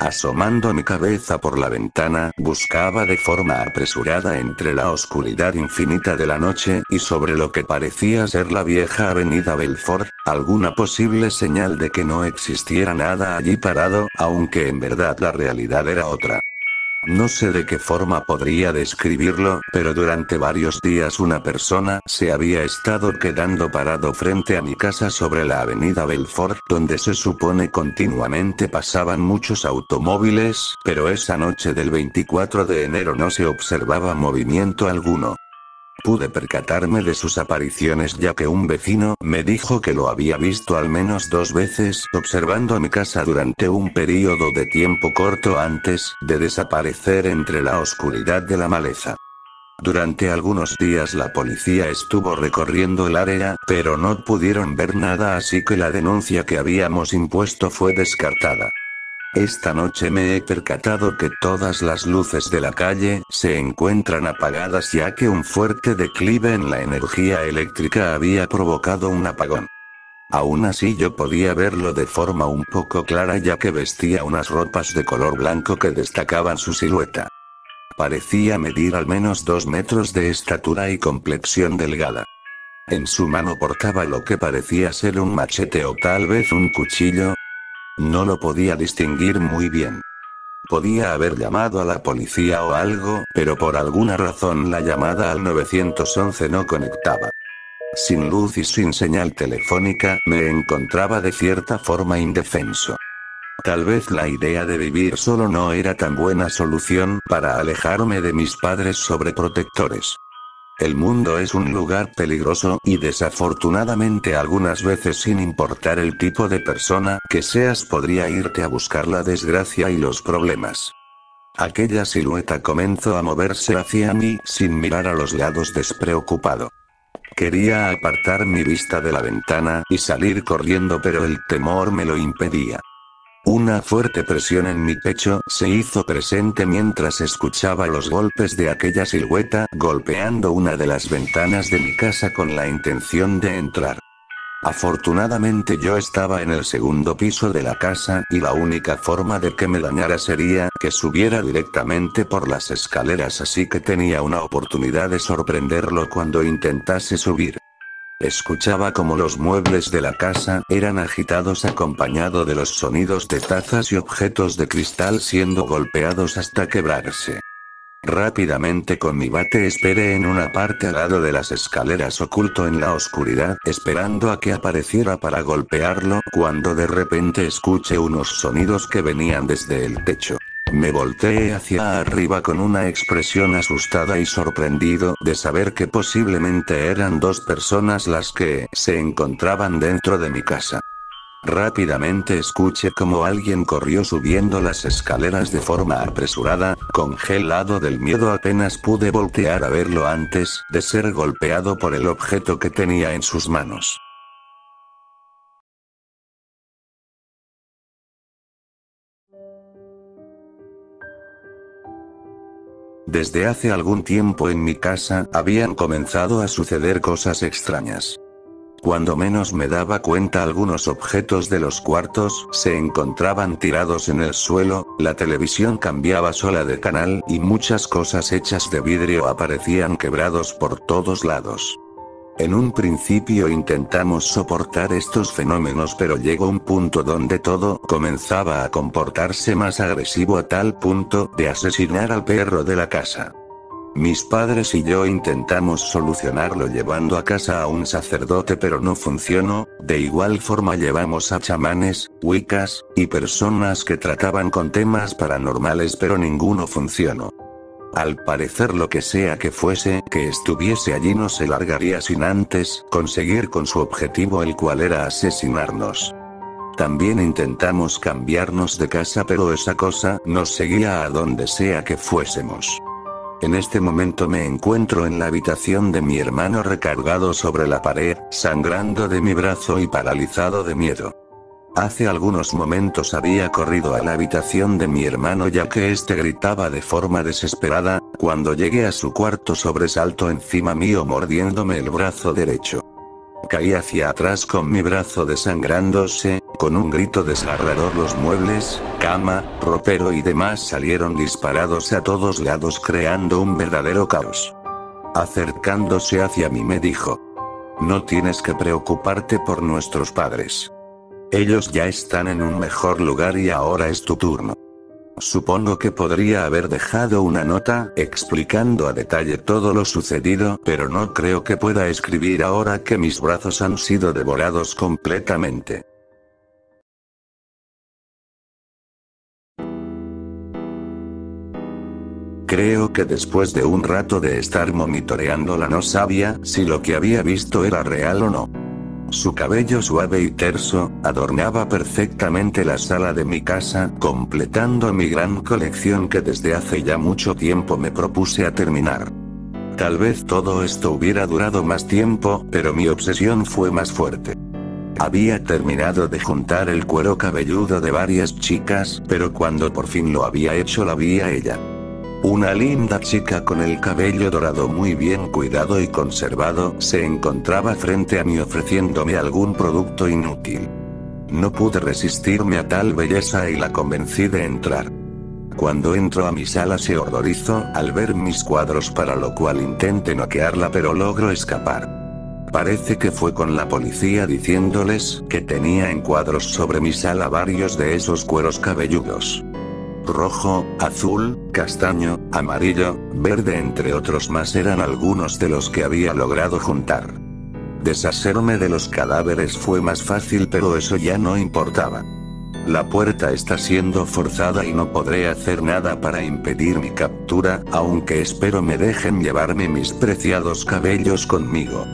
Asomando mi cabeza por la ventana, buscaba de forma apresurada entre la oscuridad infinita de la noche y sobre lo que parecía ser la vieja avenida Belfort, alguna posible señal de que no existiera nada allí parado, aunque en verdad la realidad era otra. No sé de qué forma podría describirlo, pero durante varios días una persona se había estado quedando parado frente a mi casa sobre la avenida Belfort, donde se supone continuamente pasaban muchos automóviles, pero esa noche del 24 de enero no se observaba movimiento alguno. Pude percatarme de sus apariciones ya que un vecino me dijo que lo había visto al menos dos veces observando mi casa durante un periodo de tiempo corto antes de desaparecer entre la oscuridad de la maleza. Durante algunos días la policía estuvo recorriendo el área, pero no pudieron ver nada así que la denuncia que habíamos impuesto fue descartada. Esta noche me he percatado que todas las luces de la calle se encuentran apagadas ya que un fuerte declive en la energía eléctrica había provocado un apagón. Aún así yo podía verlo de forma un poco clara ya que vestía unas ropas de color blanco que destacaban su silueta. Parecía medir al menos dos metros de estatura y complexión delgada. En su mano portaba lo que parecía ser un machete o tal vez un cuchillo, no lo podía distinguir muy bien. Podía haber llamado a la policía o algo, pero por alguna razón la llamada al 911 no conectaba. Sin luz y sin señal telefónica, me encontraba de cierta forma indefenso. Tal vez la idea de vivir solo no era tan buena solución para alejarme de mis padres sobreprotectores. El mundo es un lugar peligroso y desafortunadamente algunas veces sin importar el tipo de persona que seas podría irte a buscar la desgracia y los problemas. Aquella silueta comenzó a moverse hacia mí sin mirar a los lados despreocupado. Quería apartar mi vista de la ventana y salir corriendo pero el temor me lo impedía. Una fuerte presión en mi pecho se hizo presente mientras escuchaba los golpes de aquella silueta golpeando una de las ventanas de mi casa con la intención de entrar. Afortunadamente yo estaba en el segundo piso de la casa y la única forma de que me dañara sería que subiera directamente por las escaleras así que tenía una oportunidad de sorprenderlo cuando intentase subir. Escuchaba como los muebles de la casa eran agitados acompañado de los sonidos de tazas y objetos de cristal siendo golpeados hasta quebrarse. Rápidamente con mi bate esperé en una parte al lado de las escaleras oculto en la oscuridad, esperando a que apareciera para golpearlo, cuando de repente escuché unos sonidos que venían desde el techo. Me volteé hacia arriba con una expresión asustada y sorprendido de saber que posiblemente eran dos personas las que se encontraban dentro de mi casa. Rápidamente escuché como alguien corrió subiendo las escaleras de forma apresurada, congelado del miedo apenas pude voltear a verlo antes de ser golpeado por el objeto que tenía en sus manos. Desde hace algún tiempo en mi casa habían comenzado a suceder cosas extrañas. Cuando menos me daba cuenta algunos objetos de los cuartos se encontraban tirados en el suelo, la televisión cambiaba sola de canal y muchas cosas hechas de vidrio aparecían quebrados por todos lados. En un principio intentamos soportar estos fenómenos pero llegó un punto donde todo comenzaba a comportarse más agresivo a tal punto de asesinar al perro de la casa. Mis padres y yo intentamos solucionarlo llevando a casa a un sacerdote pero no funcionó, de igual forma llevamos a chamanes, wicas, y personas que trataban con temas paranormales pero ninguno funcionó. Al parecer lo que sea que fuese que estuviese allí no se largaría sin antes conseguir con su objetivo el cual era asesinarnos. También intentamos cambiarnos de casa pero esa cosa nos seguía a donde sea que fuésemos. En este momento me encuentro en la habitación de mi hermano recargado sobre la pared, sangrando de mi brazo y paralizado de miedo. Hace algunos momentos había corrido a la habitación de mi hermano ya que éste gritaba de forma desesperada, cuando llegué a su cuarto sobresalto encima mío mordiéndome el brazo derecho. Caí hacia atrás con mi brazo desangrándose, Con un grito desgarrador los muebles, cama, ropero y demás salieron disparados a todos lados creando un verdadero caos. Acercándose hacia mí me dijo. No tienes que preocuparte por nuestros padres. Ellos ya están en un mejor lugar y ahora es tu turno. Supongo que podría haber dejado una nota, explicando a detalle todo lo sucedido, pero no creo que pueda escribir ahora que mis brazos han sido devorados completamente. Creo que después de un rato de estar monitoreándola no sabía si lo que había visto era real o no. Su cabello suave y terso, adornaba perfectamente la sala de mi casa, completando mi gran colección que desde hace ya mucho tiempo me propuse a terminar. Tal vez todo esto hubiera durado más tiempo, pero mi obsesión fue más fuerte. Había terminado de juntar el cuero cabelludo de varias chicas, pero cuando por fin lo había hecho la vi a ella. Una linda chica con el cabello dorado muy bien cuidado y conservado se encontraba frente a mí ofreciéndome algún producto inútil. No pude resistirme a tal belleza y la convencí de entrar. Cuando entró a mi sala se horrorizó al ver mis cuadros para lo cual intenté noquearla pero logro escapar. Parece que fue con la policía diciéndoles que tenía en cuadros sobre mi sala varios de esos cueros cabelludos rojo, azul, castaño, amarillo, verde entre otros más eran algunos de los que había logrado juntar. Deshacerme de los cadáveres fue más fácil pero eso ya no importaba. La puerta está siendo forzada y no podré hacer nada para impedir mi captura, aunque espero me dejen llevarme mis preciados cabellos conmigo.